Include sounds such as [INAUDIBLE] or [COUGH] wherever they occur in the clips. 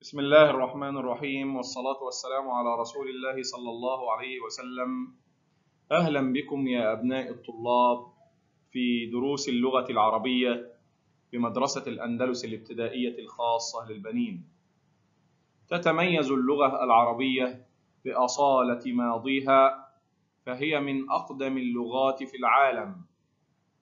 بسم الله الرحمن الرحيم والصلاة والسلام على رسول الله صلى الله عليه وسلم. أهلا بكم يا أبناء الطلاب في دروس اللغة العربية بمدرسة الأندلس الابتدائية الخاصة للبنين. تتميز اللغة العربية بأصالة ماضيها فهي من أقدم اللغات في العالم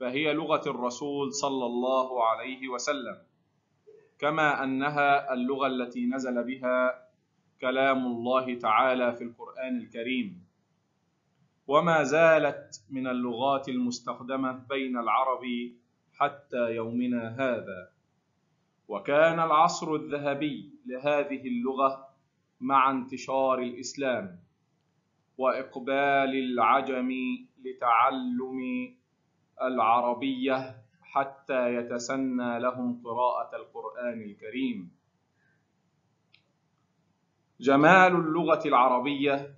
فهي لغة الرسول صلى الله عليه وسلم. كما أنها اللغة التي نزل بها كلام الله تعالى في القرآن الكريم. وما زالت من اللغات المستخدمة بين العرب حتى يومنا هذا. وكان العصر الذهبي لهذه اللغة مع انتشار الإسلام وإقبال العجم لتعلم العربية حتى يتسنى لهم قراءة القرآن الكريم. جمال اللغة العربية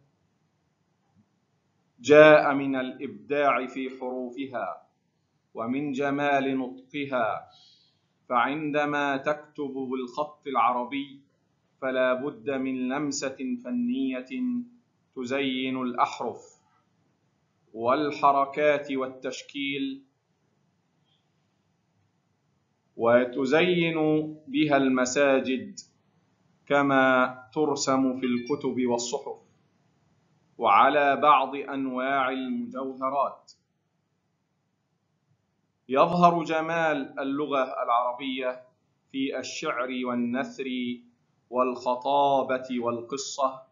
جاء من الإبداع في حروفها ومن جمال نطقها فعندما تكتب بالخط العربي فلا بد من لمسة فنية تزين الأحرف والحركات والتشكيل وتزين بها المساجد كما ترسم في الكتب والصحف وعلى بعض أنواع المجوهرات. يظهر جمال اللغة العربية في الشعر والنثر والخطابة والقصة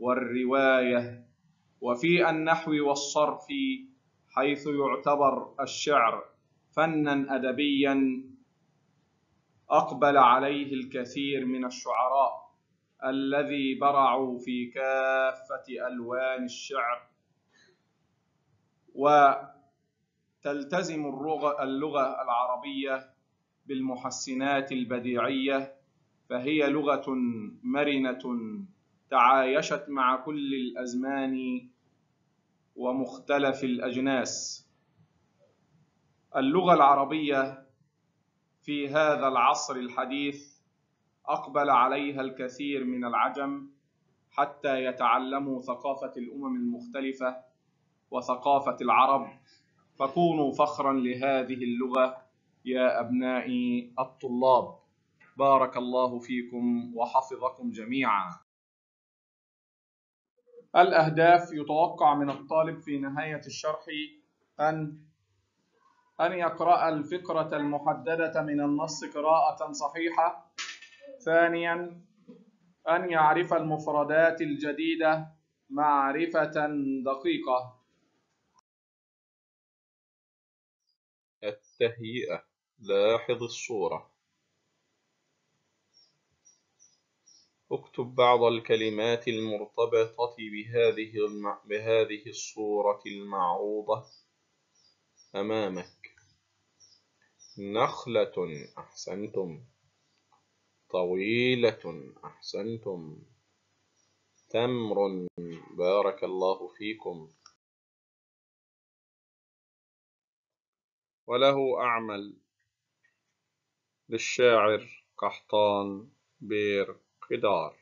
والرواية وفي النحو والصرف حيث يعتبر الشعر فنا ادبيا أقبل عليه الكثير من الشعراء الذي برعوا في كافة ألوان الشعر. وتلتزم اللغة العربية بالمحسنات البديعية فهي لغة مرنة تعايشت مع كل الأزمان ومختلف الأجناس. اللغة العربية في هذا العصر الحديث أقبل عليها الكثير من العجم حتى يتعلموا ثقافة الأمم المختلفة وثقافة العرب. فكونوا فخرا لهذه اللغة يا أبنائي الطلاب. بارك الله فيكم وحفظكم جميعا. الأهداف يتوقع من الطالب في نهاية الشرح أن أن يقرأ الفقرة المحددة من النص قراءة صحيحة. ثانيا أن يعرف المفردات الجديدة معرفة دقيقة. التهيئة. لاحظ الصورة. اكتب بعض الكلمات المرتبطة بهذه بهذه الصورة المعروضة أمامك. نخلة أحسنتم طويلة أحسنتم تمر بارك الله فيكم. وله أعمل للشاعر قحطان بير قدار.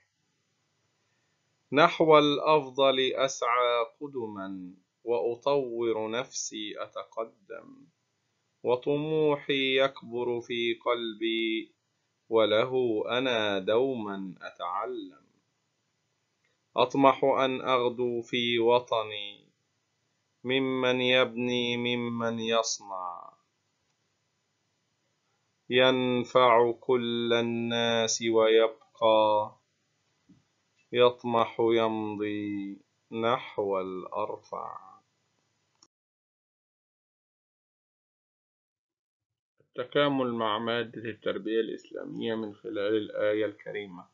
نحو الأفضل أسعى قدما وأطور نفسي أتقدم. وطموحي يكبر في قلبي وله أنا دوما أتعلم. أطمح أن أغدو في وطني ممن يبني ممن يصنع. ينفع كل الناس ويبقى. يطمح يمضي نحو الأرفع. التكامل مع مادة التربية الإسلامية من خلال الآية الكريمة.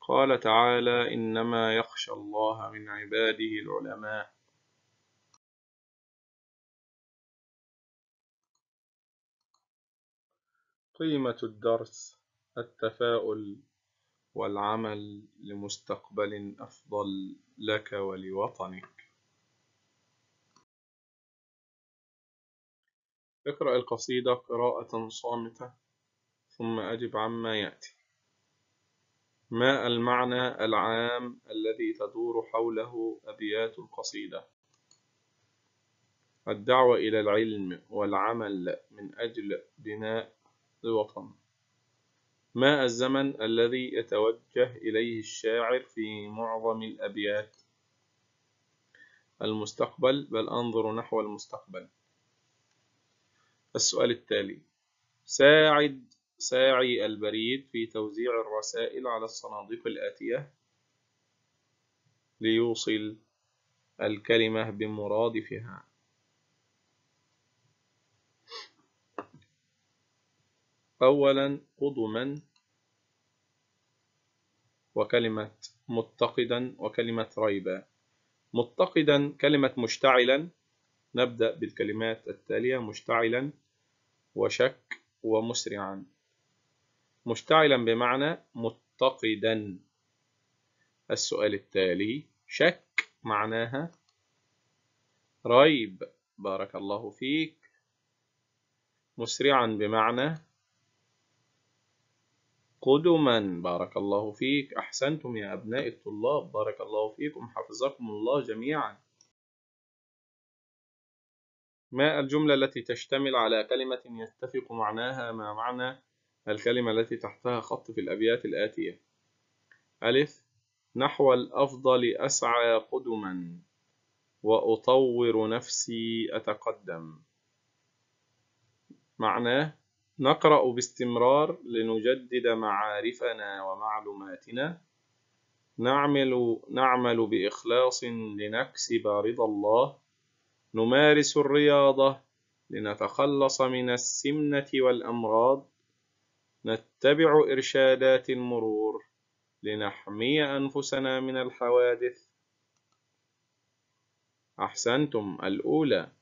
قال تعالى إنما يخشى الله من عباده العلماء. قيمة الدرس التفاؤل والعمل لمستقبل أفضل لك ولوطنك. اقرأ القصيدة قراءة صامتة ثم أجب عما يأتي. ما المعنى العام الذي تدور حوله أبيات القصيدة؟ الدعوة إلى العلم والعمل من أجل بناء الوطن. ما الزمن الذي يتوجه إليه الشاعر في معظم الأبيات؟ المستقبل بل أنظر نحو المستقبل. السؤال التالي. ساعد ساعي البريد في توزيع الرسائل على الصناديق الآتية ليوصل الكلمة بمرادفها. أولا قدما وكلمة متقدا وكلمة ريبا. متقدا كلمة مشتعلا نبدأ بالكلمات التالية مشتعلا وشك ومسرعا. مشتعلا بمعنى متقدا. السؤال التالي شك معناها؟ ريب بارك الله فيك. مسرعا بمعنى قدما بارك الله فيك. أحسنتم يا أبناء الطلاب بارك الله فيكم حفظكم الله جميعا. ما الجملة التي تشتمل على كلمة يتفق معناها مع معنى الكلمة التي تحتها خط في الأبيات الآتية؟ ألف نحو الأفضل أسعى قدما وأطور نفسي أتقدم. معناه نقرأ باستمرار لنجدد معارفنا ومعلوماتنا. نعمل, نعمل بإخلاص لنكسب رضا الله. نمارس الرياضة لنتخلص من السمنة والأمراض. نتبع إرشادات المرور لنحمي أنفسنا من الحوادث. أحسنتم. الأولى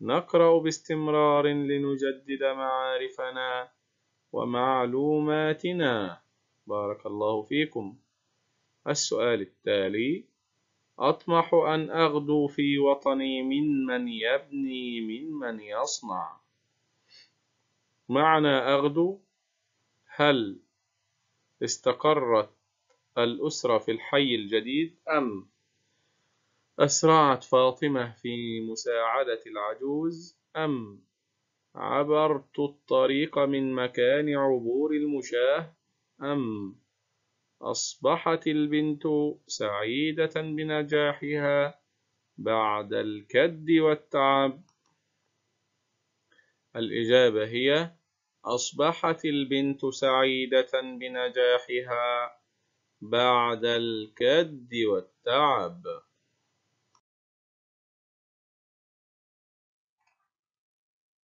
نقرأ باستمرار لنجدد معارفنا ومعلوماتنا. بارك الله فيكم. السؤال التالي أطمح أن أغدو في وطني ممن يبني ممن يصنع. معنى أغدو؟ هل استقرت الأسرة في الحي الجديد أم أسرعت فاطمة في مساعدة العجوز أم عبرت الطريق من مكان عبور المشاة أم أصبحت البنت سعيدة بنجاحها بعد الكد والتعب. الإجابة هي أصبحت البنت سعيدة بنجاحها بعد الكد والتعب.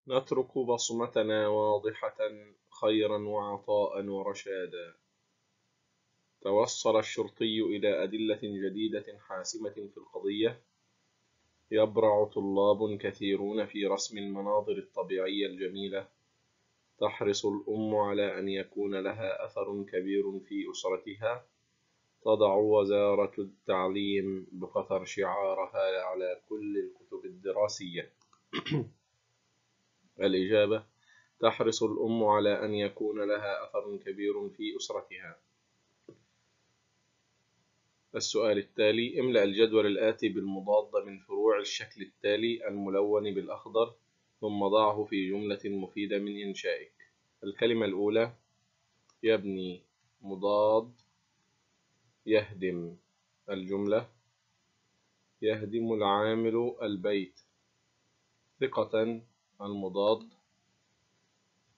نترك بصمتنا واضحة خيرا وعطاء ورشادا. توصل الشرطي إلى أدلة جديدة حاسمة في القضية. يبرع طلاب كثيرون في رسم المناظر الطبيعية الجميلة. تحرص الأم على أن يكون لها أثر كبير في أسرتها. تضع وزارة التعليم بقطر شعارها على كل الكتب الدراسية. [CLEARS THROAT] الإجابة تحرص الأم على أن يكون لها أثر كبير في أسرتها. السؤال التالي املأ الجدول الآتي بالمضاد من فروع الشكل التالي الملون بالأخضر ثم ضعه في جملة مفيدة من إنشائك. الكلمة الأولى يبني مضاد يهدم الجملة. يهدم العامل البيت. ثقة المضاد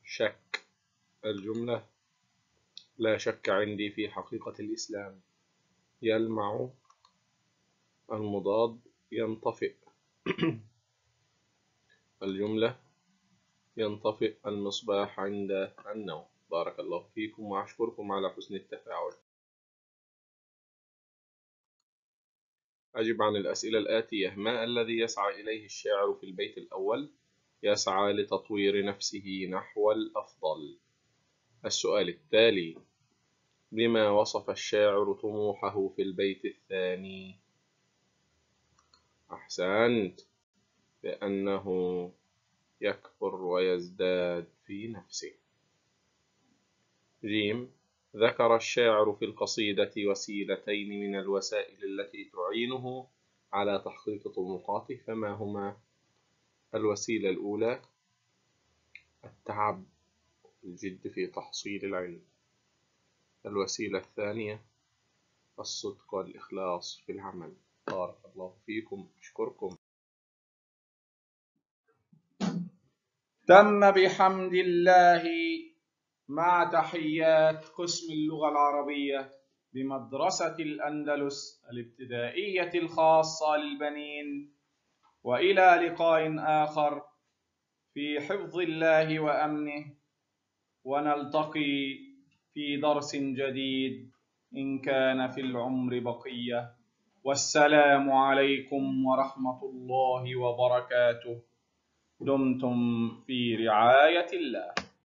شك الجملة. لا شك عندي في حقيقة الإسلام. يلمع المضاد ينطفئ. [CLEARS THROAT] الجملة ينطفئ المصباح عند النوم. بارك الله فيكم وأشكركم على حسن التفاعل. أجب عن الأسئلة الآتية. ما الذي يسعى إليه الشاعر في البيت الأول؟ يسعى لتطوير نفسه نحو الأفضل. السؤال التالي. بما وصف الشاعر طموحه في البيت الثاني. أحسنت بأنه يكبر ويزداد في نفسه. جيم ذكر الشاعر في القصيدة وسيلتين من الوسائل التي تعينه على تحقيق طموحاته فما هما؟ الوسيلة الأولى التعب الجد في تحصيل العلم. الوسيلة الثانية الصدق والإخلاص في العمل. بارك الله فيكم أشكركم. تم بحمد الله مع تحيات قسم اللغة العربية بمدرسة الأندلس الابتدائية الخاصة للبنين وإلى لقاء آخر في حفظ الله وأمنه. ونلتقي في درس جديد إن كان في العمر بقية. والسلام عليكم ورحمة الله وبركاته. دمتم في رعاية الله.